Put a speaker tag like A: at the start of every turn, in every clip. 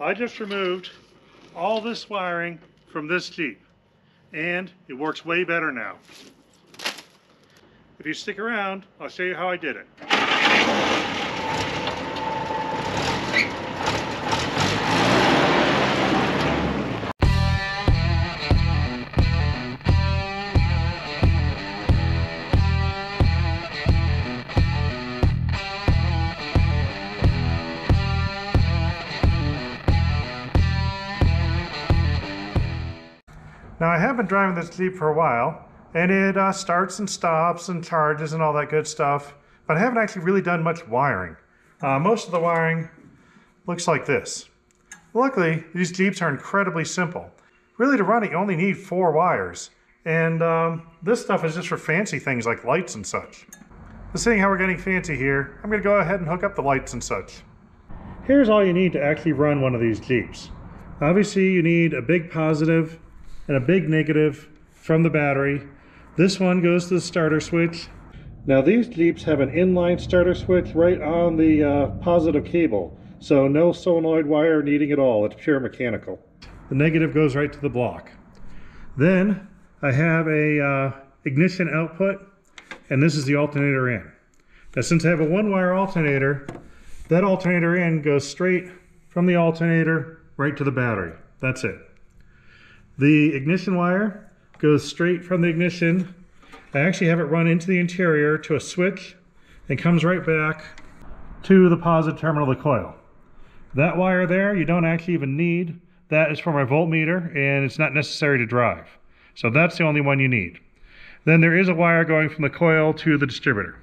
A: I just removed all this wiring from this Jeep and it works way better now. If you stick around, I'll show you how I did it. Been driving this Jeep for a while and it uh, starts and stops and charges and all that good stuff, but I haven't actually really done much wiring. Uh, most of the wiring looks like this. Luckily, these Jeeps are incredibly simple. Really to run it, you only need four wires. And um, this stuff is just for fancy things like lights and such. But seeing how we're getting fancy here, I'm gonna go ahead and hook up the lights and such. Here's all you need to actually run one of these Jeeps. Obviously you need a big positive and a big negative from the battery. This one goes to the starter switch. Now these Jeeps have an inline starter switch right on the uh, positive cable. So no solenoid wire needing at all, it's pure mechanical. The negative goes right to the block. Then I have a uh, ignition output and this is the alternator in. Now since I have a one wire alternator, that alternator in goes straight from the alternator right to the battery. That's it. The ignition wire goes straight from the ignition. I actually have it run into the interior to a switch and comes right back to the positive terminal of the coil. That wire there, you don't actually even need. That is for my voltmeter and it's not necessary to drive. So that's the only one you need. Then there is a wire going from the coil to the distributor.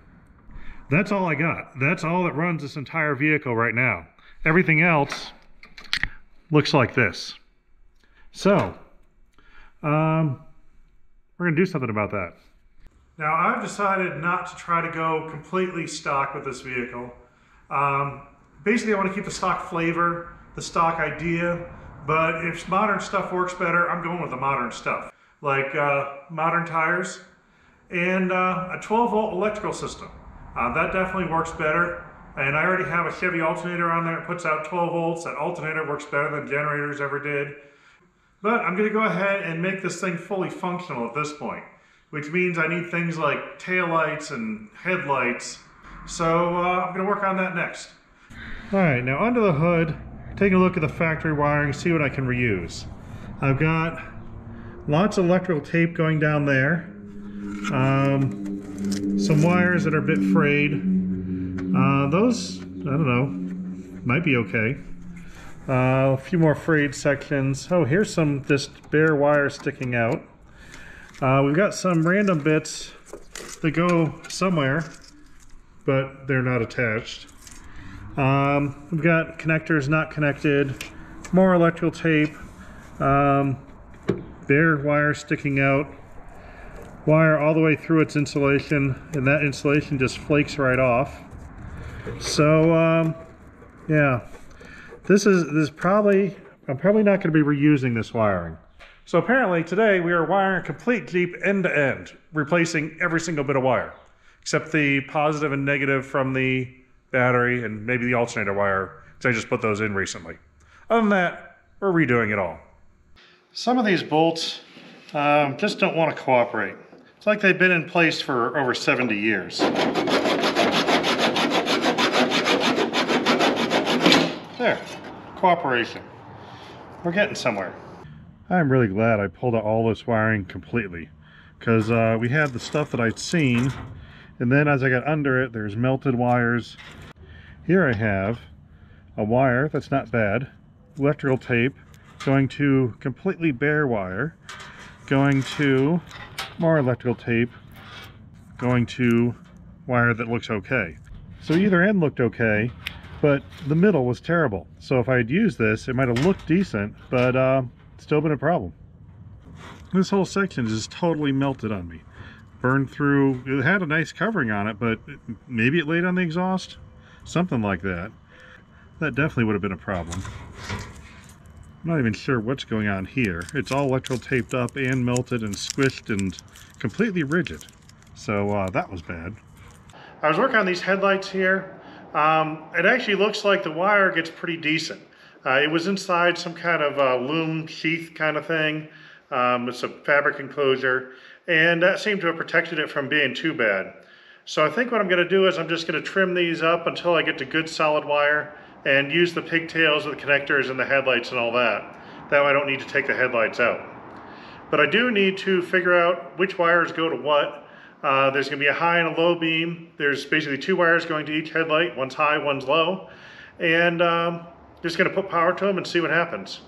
A: That's all I got. That's all that runs this entire vehicle right now. Everything else looks like this. So, um, we're gonna do something about that. Now I've decided not to try to go completely stock with this vehicle. Um, basically I want to keep the stock flavor, the stock idea, but if modern stuff works better, I'm going with the modern stuff. Like uh, modern tires and uh, a 12 volt electrical system. Uh, that definitely works better. And I already have a Chevy alternator on there. It puts out 12 volts. That alternator works better than generators ever did. But I'm gonna go ahead and make this thing fully functional at this point, which means I need things like taillights and headlights. So uh, I'm gonna work on that next. All right, now under the hood, take a look at the factory wiring, see what I can reuse. I've got lots of electrical tape going down there. Um, some wires that are a bit frayed. Uh, those, I don't know, might be okay. Uh, a few more frayed sections. Oh, here's some just bare wire sticking out. Uh, we've got some random bits that go somewhere, but they're not attached. Um, we've got connectors not connected, more electrical tape, um, bare wire sticking out, wire all the way through its insulation, and that insulation just flakes right off. So, um, yeah, this is, this is probably, I'm probably not going to be reusing this wiring. So apparently today we are wiring a complete Jeep end to end, replacing every single bit of wire, except the positive and negative from the battery and maybe the alternator wire, because I just put those in recently. Other than that, we're redoing it all. Some of these bolts um, just don't want to cooperate. It's like they've been in place for over 70 years. There, cooperation. We're getting somewhere. I'm really glad I pulled out all this wiring completely because uh, we had the stuff that I'd seen and then as I got under it there's melted wires. Here I have a wire that's not bad, electrical tape going to completely bare wire, going to more electrical tape, going to wire that looks okay. So either end looked okay, but the middle was terrible. So if I had used this, it might have looked decent, but uh, still been a problem. This whole section is just totally melted on me. Burned through, it had a nice covering on it, but maybe it laid on the exhaust? Something like that. That definitely would have been a problem. I'm not even sure what's going on here. It's all electrical taped up and melted and squished and completely rigid. So uh, that was bad. I was working on these headlights here um, it actually looks like the wire gets pretty decent. Uh, it was inside some kind of uh, loom sheath kind of thing. Um, it's a fabric enclosure, and that seemed to have protected it from being too bad. So I think what I'm going to do is I'm just going to trim these up until I get to good solid wire and use the pigtails of the connectors and the headlights and all that. That way I don't need to take the headlights out. But I do need to figure out which wires go to what. Uh, there's going to be a high and a low beam. There's basically two wires going to each headlight. One's high, one's low. And um, just going to put power to them and see what happens.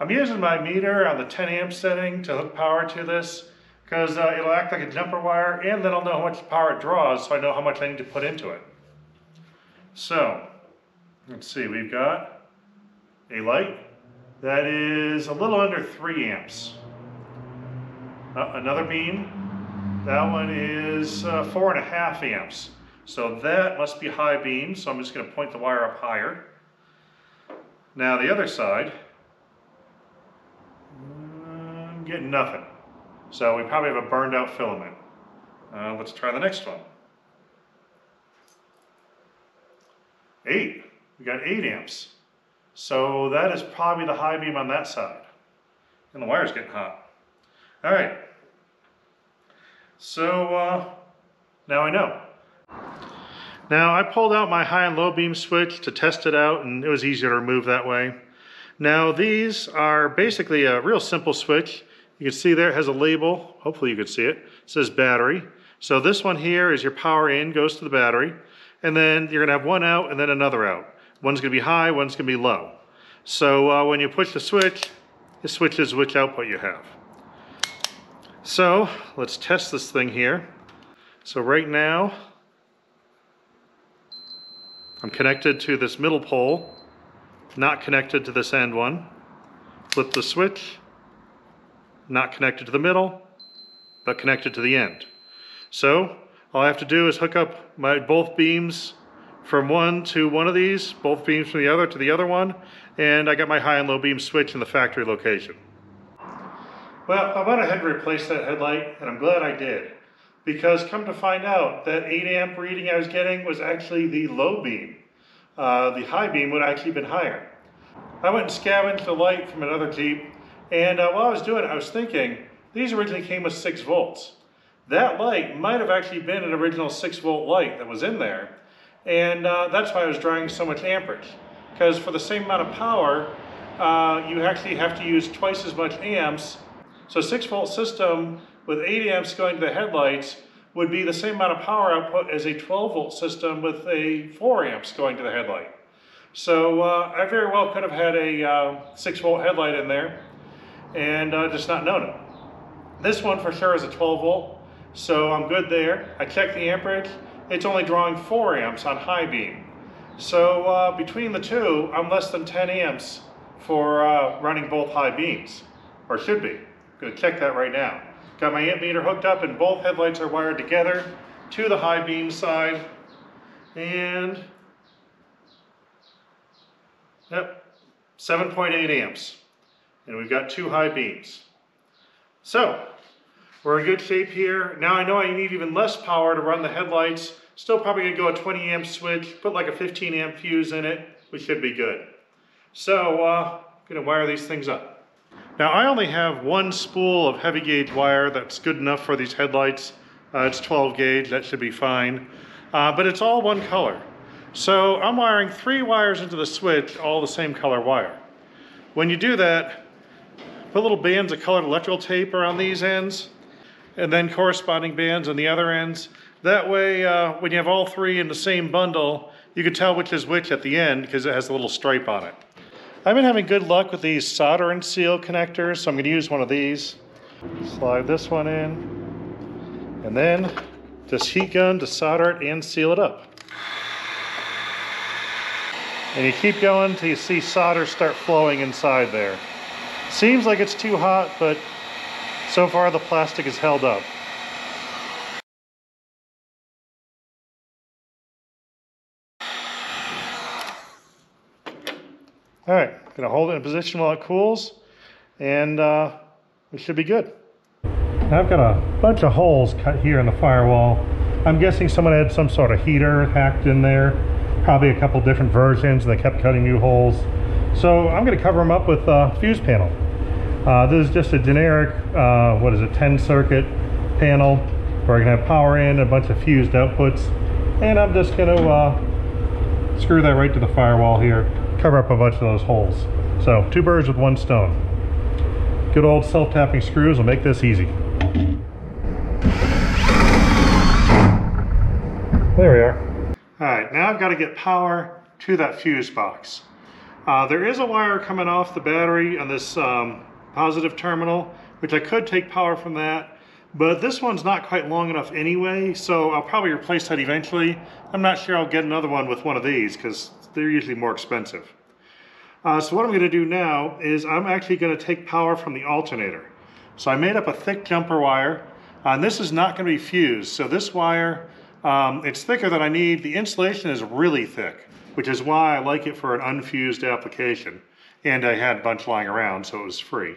A: I'm using my meter on the 10 amp setting to hook power to this because uh, it'll act like a jumper wire and then I'll know how much power it draws so I know how much I need to put into it. So, let's see, we've got a light that is a little under 3 amps. Uh, another beam, that one is uh, 4.5 amps. So that must be high beam, so I'm just going to point the wire up higher. Now the other side, I'm getting nothing. So we probably have a burned out filament. Uh, let's try the next one. Eight, we got eight amps. So that is probably the high beam on that side. And the wire's getting hot. All right. So uh, now I know. Now I pulled out my high and low beam switch to test it out and it was easier to remove that way. Now these are basically a real simple switch. You can see there it has a label, hopefully you can see it. It says battery. So this one here is your power in, goes to the battery. And then you're gonna have one out and then another out. One's gonna be high, one's gonna be low. So uh, when you push the switch, it switches which output you have. So let's test this thing here. So right now, I'm connected to this middle pole, not connected to this end one. Flip the switch, not connected to the middle, but connected to the end. So all I have to do is hook up my both beams from one to one of these, both beams from the other to the other one, and I got my high and low beam switch in the factory location. Well, I went ahead and replaced that headlight, and I'm glad I did. Because come to find out, that 8 amp reading I was getting was actually the low beam. Uh, the high beam would actually been higher. I went and scavenged the light from another Jeep, and uh, while I was doing it, I was thinking, these originally came with 6 volts. That light might have actually been an original 6 volt light that was in there, and uh, that's why I was drawing so much amperage. Because for the same amount of power, uh, you actually have to use twice as much amps so 6 volt system with 8 amps going to the headlights would be the same amount of power output as a 12 volt system with a 4 amps going to the headlight. So uh, I very well could have had a uh, 6 volt headlight in there and uh, just not known it. This one for sure is a 12 volt, so I'm good there. I checked the amperage, it's only drawing 4 amps on high beam. So uh, between the two, I'm less than 10 amps for uh, running both high beams, or should be. Gonna check that right now. Got my amp meter hooked up and both headlights are wired together to the high beam side. And, yep, 7.8 amps. And we've got two high beams. So, we're in good shape here. Now I know I need even less power to run the headlights. Still probably gonna go a 20 amp switch, put like a 15 amp fuse in it, which should be good. So, uh, gonna wire these things up. Now I only have one spool of heavy gauge wire that's good enough for these headlights. Uh, it's 12 gauge, that should be fine. Uh, but it's all one color. So I'm wiring three wires into the switch, all the same color wire. When you do that, put little bands of colored electrical tape around these ends, and then corresponding bands on the other ends. That way, uh, when you have all three in the same bundle, you can tell which is which at the end because it has a little stripe on it. I've been having good luck with these solder and seal connectors, so I'm going to use one of these. Slide this one in, and then just heat gun to solder it and seal it up. And you keep going until you see solder start flowing inside there. Seems like it's too hot, but so far the plastic is held up. All right, gonna hold it in position while it cools, and uh, should be good. Now I've got a bunch of holes cut here in the firewall. I'm guessing someone had some sort of heater hacked in there, probably a couple different versions, and they kept cutting new holes. So I'm to cover them up with a fuse panel. Uh, this is just a generic, uh, what is it, 10 circuit panel where I can have power in, a bunch of fused outputs. And I'm just to uh, screw that right to the firewall here, cover up a bunch of those holes. So two birds with one stone. Good old self-tapping screws will make this easy. There we are. All right, now I've got to get power to that fuse box. Uh, there is a wire coming off the battery on this um, positive terminal, which I could take power from that, but this one's not quite long enough anyway, so I'll probably replace that eventually. I'm not sure I'll get another one with one of these because they're usually more expensive. Uh, so what I'm going to do now is I'm actually going to take power from the alternator. So I made up a thick jumper wire, uh, and this is not going to be fused. So this wire um, it's thicker than I need. The insulation is really thick, which is why I like it for an unfused application. And I had a bunch lying around, so it was free.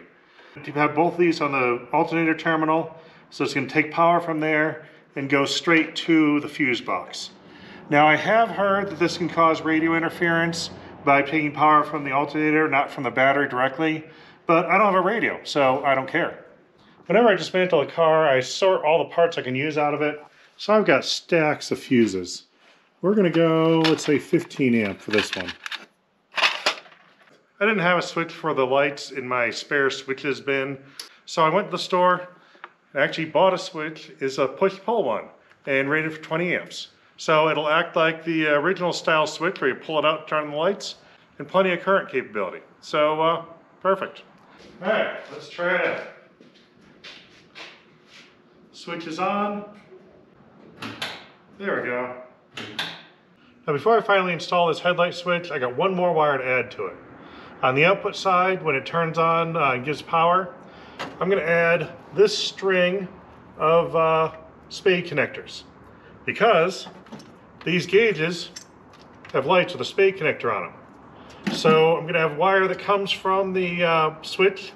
A: You have both these on the alternator terminal, so it's gonna take power from there and go straight to the fuse box. Now I have heard that this can cause radio interference by taking power from the alternator, not from the battery directly, but I don't have a radio, so I don't care. Whenever I dismantle a car, I sort all the parts I can use out of it, so I've got stacks of fuses. We're gonna go, let's say 15 amp for this one. I didn't have a switch for the lights in my spare switches bin, so I went to the store and actually bought a switch. It's a push-pull one and rated for 20 amps. So it'll act like the original style switch where you pull it out, turn on the lights, and plenty of current capability. So, uh, perfect. All right, let's try it out. Switch is on. There we go. Now before I finally install this headlight switch, I got one more wire to add to it. On the output side, when it turns on uh, and gives power, I'm going to add this string of uh, spade connectors because these gauges have lights with a spade connector on them. So I'm going to have wire that comes from the uh, switch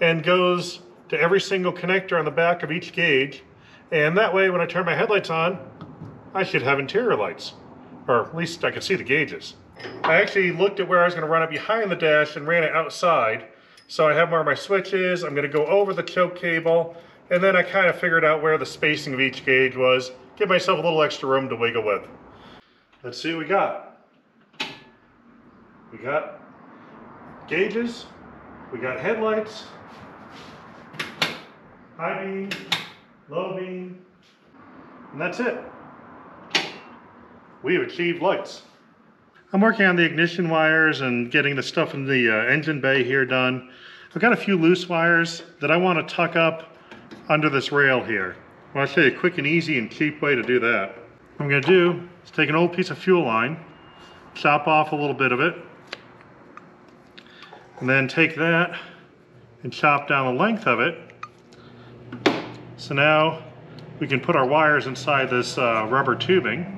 A: and goes to every single connector on the back of each gauge. And that way, when I turn my headlights on, I should have interior lights, or at least I can see the gauges. I actually looked at where I was going to run it behind the dash and ran it outside. So I have where my switch is, I'm going to go over the choke cable, and then I kind of figured out where the spacing of each gauge was, give myself a little extra room to wiggle with. Let's see what we got. We got gauges, we got headlights, high beam, low beam, and that's it we have achieved lights. I'm working on the ignition wires and getting the stuff in the uh, engine bay here done. I've got a few loose wires that I want to tuck up under this rail here. Well, I'll show you a quick and easy and cheap way to do that. What I'm going to do is take an old piece of fuel line, chop off a little bit of it, and then take that and chop down the length of it. So now we can put our wires inside this uh, rubber tubing.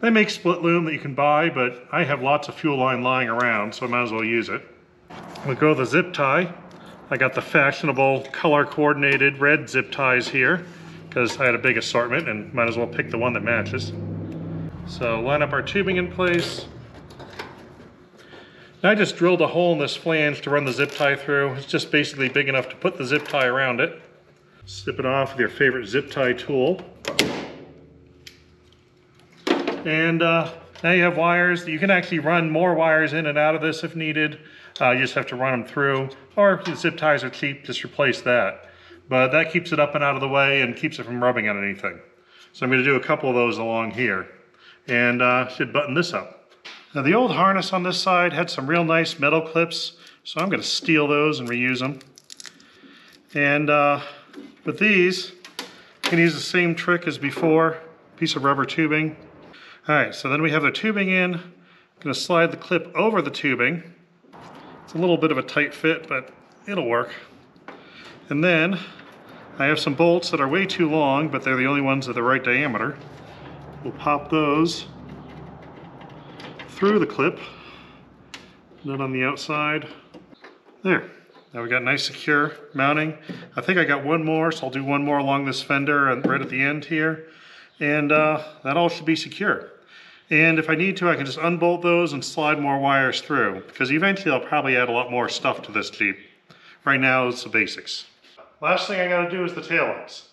A: They make split loom that you can buy, but I have lots of fuel line lying around, so I might as well use it. We go the zip tie. I got the fashionable color coordinated red zip ties here because I had a big assortment and might as well pick the one that matches. So line up our tubing in place. Now I just drilled a hole in this flange to run the zip tie through. It's just basically big enough to put the zip tie around it. Snip it off with your favorite zip tie tool. And uh, now you have wires. You can actually run more wires in and out of this if needed. Uh, you just have to run them through. Or if the zip ties are cheap, just replace that. But that keeps it up and out of the way and keeps it from rubbing on anything. So I'm going to do a couple of those along here. And uh, should button this up. Now the old harness on this side had some real nice metal clips. So I'm going to steal those and reuse them. And uh, with these, you can use the same trick as before. Piece of rubber tubing. All right, so then we have the tubing in. I'm gonna slide the clip over the tubing. It's a little bit of a tight fit, but it'll work. And then I have some bolts that are way too long, but they're the only ones of the right diameter. We'll pop those through the clip, then on the outside. There, now we got nice secure mounting. I think I got one more, so I'll do one more along this fender and right at the end here. And uh, that all should be secure. And if I need to, I can just unbolt those and slide more wires through because eventually I'll probably add a lot more stuff to this Jeep. Right now, it's the basics. Last thing I gotta do is the taillights.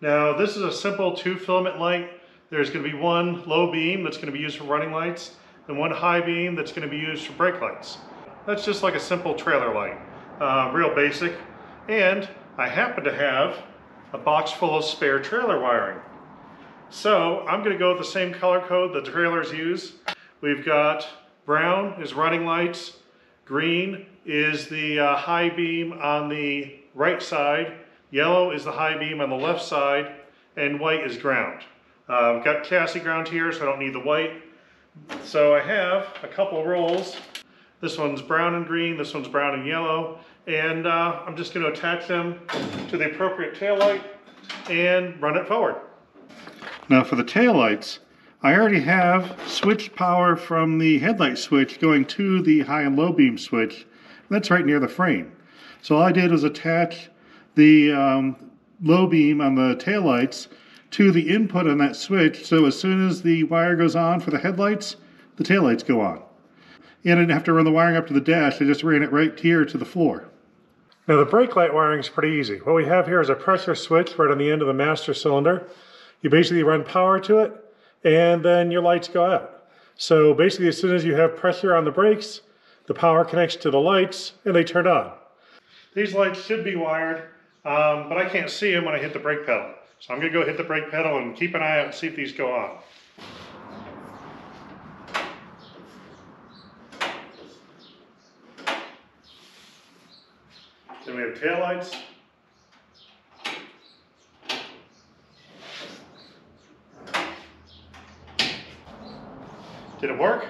A: Now, this is a simple two filament light. There's gonna be one low beam that's gonna be used for running lights and one high beam that's gonna be used for brake lights. That's just like a simple trailer light, uh, real basic. And I happen to have a box full of spare trailer wiring. So I'm gonna go with the same color code the trailers use. We've got brown is running lights, green is the uh, high beam on the right side, yellow is the high beam on the left side, and white is ground. Uh, I've got chassis ground here, so I don't need the white. So I have a couple rolls. This one's brown and green, this one's brown and yellow, and uh, I'm just gonna attach them to the appropriate tail light and run it forward. Now for the taillights, I already have switched power from the headlight switch going to the high and low beam switch. That's right near the frame. So all I did was attach the um, low beam on the taillights to the input on that switch. So as soon as the wire goes on for the headlights, the taillights go on. And I didn't have to run the wiring up to the dash. I just ran it right here to the floor. Now the brake light wiring is pretty easy. What we have here is a pressure switch right on the end of the master cylinder. You basically run power to it and then your lights go out. So basically as soon as you have pressure on the brakes, the power connects to the lights and they turn on. These lights should be wired, um, but I can't see them when I hit the brake pedal. So I'm gonna go hit the brake pedal and keep an eye out and see if these go on. Then we have tail lights. Did it work?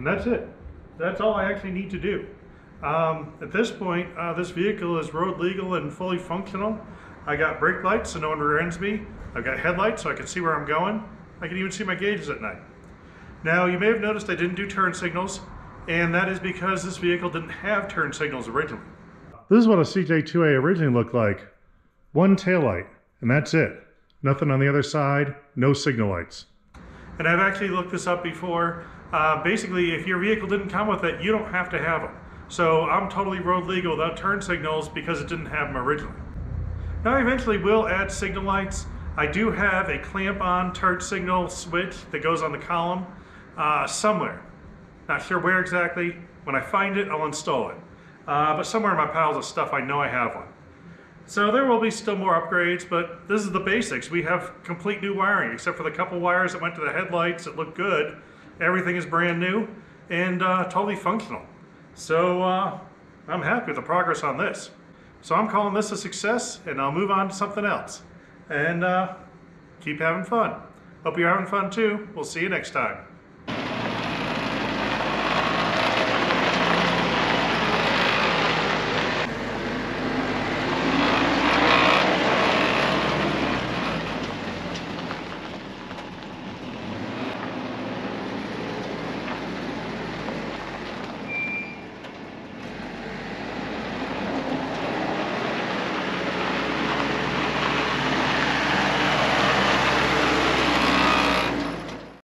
A: And that's it. That's all I actually need to do. Um, at this point, uh, this vehicle is road legal and fully functional. I got brake lights so no one rear ends me. I've got headlights so I can see where I'm going. I can even see my gauges at night. Now, you may have noticed I didn't do turn signals, and that is because this vehicle didn't have turn signals originally. This is what a CJ2A originally looked like. One tail light, and that's it. Nothing on the other side, no signal lights. And I've actually looked this up before. Uh, basically, if your vehicle didn't come with it, you don't have to have them. So I'm totally road legal without turn signals because it didn't have them originally. Now I eventually will add signal lights. I do have a clamp on turn signal switch that goes on the column uh, somewhere. Not sure where exactly. When I find it, I'll install it. Uh, but somewhere in my piles of stuff, I know I have one. So there will be still more upgrades, but this is the basics. We have complete new wiring, except for the couple wires that went to the headlights that look good. Everything is brand new and uh, totally functional. So uh, I'm happy with the progress on this. So I'm calling this a success and I'll move on to something else. And uh, keep having fun. Hope you're having fun too. We'll see you next time.